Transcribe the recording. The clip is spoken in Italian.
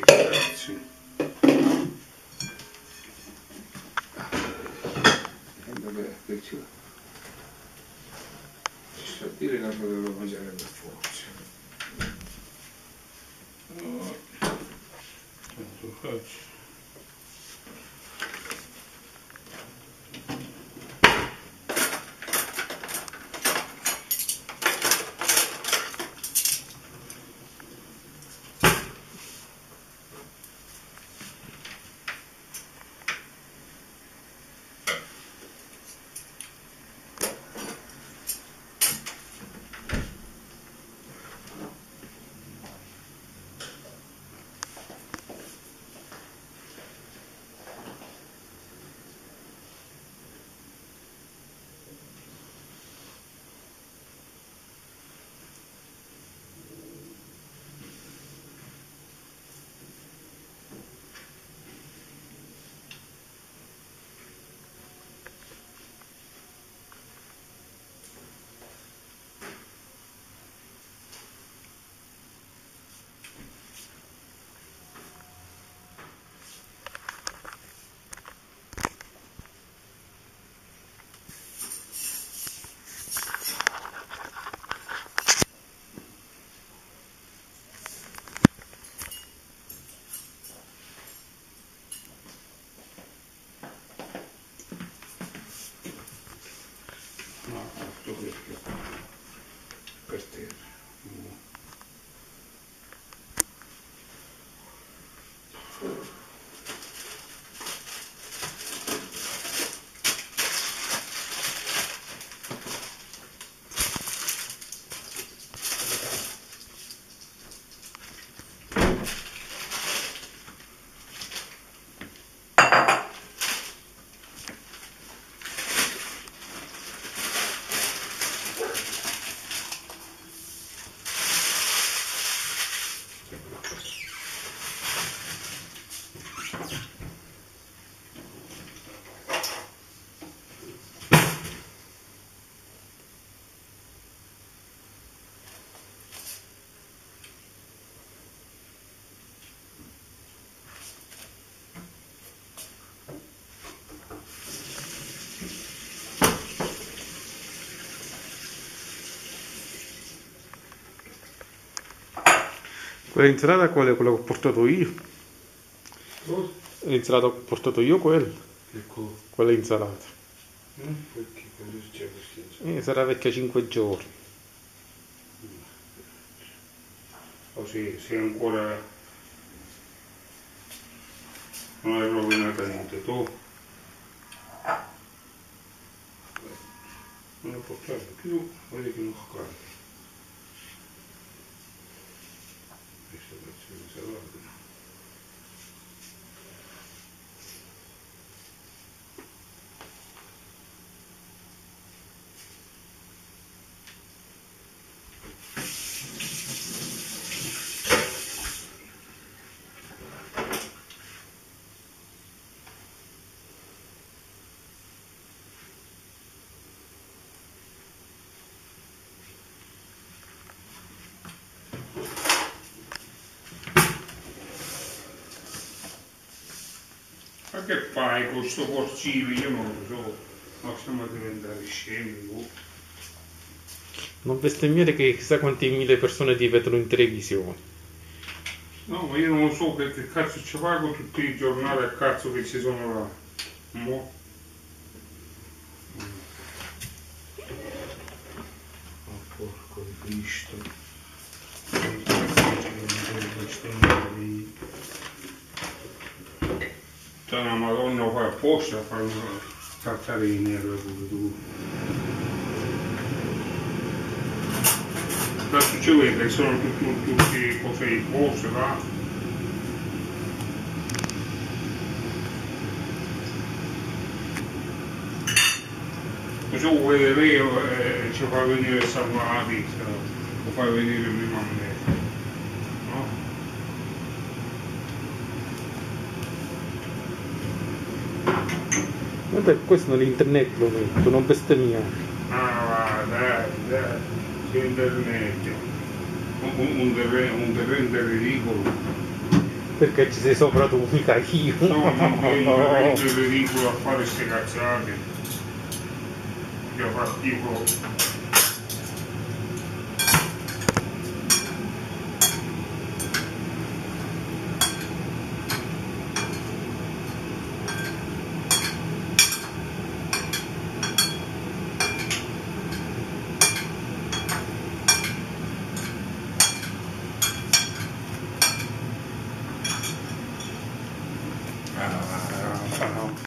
Cazzo. E vabbè, che ci sta a dire che lo devo mangiare per forza. Tanto faccio. Quella insalata qual è quella che ho portato io? L'insalata ho portato io quella? Quella insalata. Mm? Perché questa Eh, sarà vecchia 5 giorni. O sì, se ancora non hai rovinato niente, tu non lo portare più, vedi che non fa Questa pezzo di che fai con sto porcino? Io non lo so. Ma stiamo a diventare scemi. boh. Non bestemmiare che chissà quante mille persone ti vedono in televisione. No, ma io non so che, che cazzo ci pago tutti i giornali a cazzo che ci sono là. Mo. Oh, porco di Cristo. Cioè, la Madonna fa apposta a fare una tartarini pure tu. Adesso ci vede che sono tutti, tutti cose cose là. Così vuoi vedere eh, ci fa venire salvati, lo fai venire prima a Guarda, questo nell'internet lo metto, non bestemmiare. Ah, dai, dai, su internet. Un, un, un terreno, un terreno ridicolo. Perché ci sei sopra tu, mica io. No, non vengo veramente ridicolo a fare ste cazzate. Io pratico